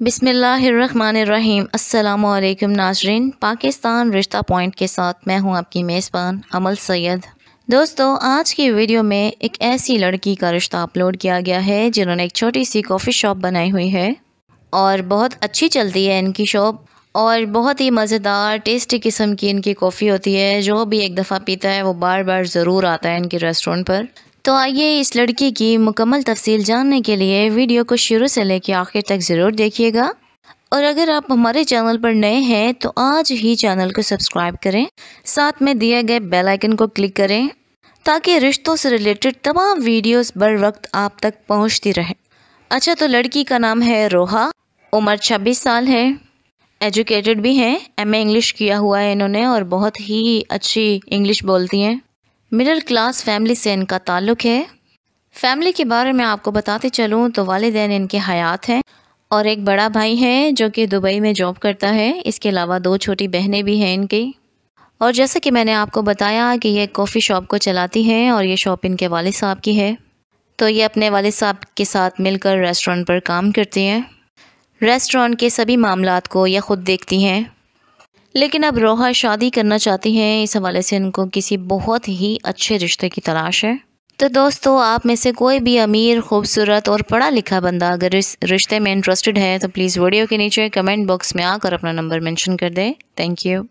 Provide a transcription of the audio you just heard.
बिसमीम अल्लाम नाजरीन। पाकिस्तान रिश्ता पॉइंट के साथ मैं हूँ आपकी मेज़बान अमल सैयद। दोस्तों, आज की वीडियो में एक ऐसी लड़की का रिश्ता अपलोड किया गया है, जिन्होंने एक छोटी सी कॉफ़ी शॉप बनाई हुई है। और बहुत अच्छी चलती है इनकी शॉप। और बहुत ही मज़ेदार, टेस्टी किस्म की इनकी कॉफ़ी होती है। जो भी एक दफ़ा पीता है, वो बार बार ज़रूर आता है इनके रेस्टोरेंट पर। तो आइए इस लड़की की मुकम्मल तफसील जानने के लिए वीडियो को शुरू से लेकर आखिर तक ज़रूर देखिएगा। और अगर आप हमारे चैनल पर नए हैं तो आज ही चैनल को सब्सक्राइब करें, साथ में दिए गए बेल आइकन को क्लिक करें, ताकि रिश्तों से रिलेटेड तमाम वीडियोस बर वक्त आप तक पहुँचती रहे। अच्छा तो लड़की का नाम है रोहा, उम्र 26 साल है, एजुकेटेड भी हैं, एम इंग्लिश किया हुआ है इन्होंने और बहुत ही अच्छी इंग्लिश बोलती हैं। मिडिल क्लास फैमिली से इनका ताल्लुक़ है। फैमिली के बारे में आपको बताते चलूँ तो वालदेन इनके हयात हैं और एक बड़ा भाई है जो कि दुबई में जॉब करता है। इसके अलावा दो छोटी बहनें भी हैं इनकी। और जैसे कि मैंने आपको बताया कि ये कॉफ़ी शॉप को चलाती हैं और ये शॉप इनके वालिद साहब की है। तो ये अपने वालिद साहब के साथ मिलकर रेस्टोरेंट पर काम करती हैं। रेस्टोरेंट के सभी मामलात को ये ख़ुद देखती हैं। लेकिन अब रोहा शादी करना चाहती हैं, इस हवाले से इनको किसी बहुत ही अच्छे रिश्ते की तलाश है। तो दोस्तों, आप में से कोई भी अमीर, खूबसूरत और पढ़ा लिखा बंदा अगर इस रिश्ते में इंटरेस्टेड है तो प्लीज़ वीडियो के नीचे कमेंट बॉक्स में आकर अपना नंबर मेंशन कर दें। Thank you